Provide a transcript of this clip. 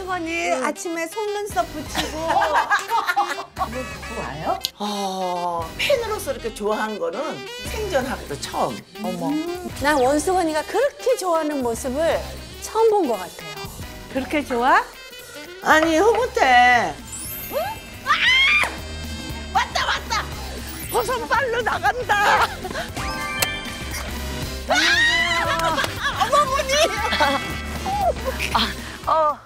수건이 예. 아침에 속눈썹 붙이고 뭐 좋아요? 어, 팬으로서 이렇게 좋아한 거는 생전하고도 처음. 어머. 음. 난 원수건이가 그렇게 좋아하는 모습을 처음 본 것 같아요. 그렇게 좋아? 아니, 흐뭇해. 아! 왔다, 왔다! 버섯 발로 나간다! 아! 어머머니! 아, 어,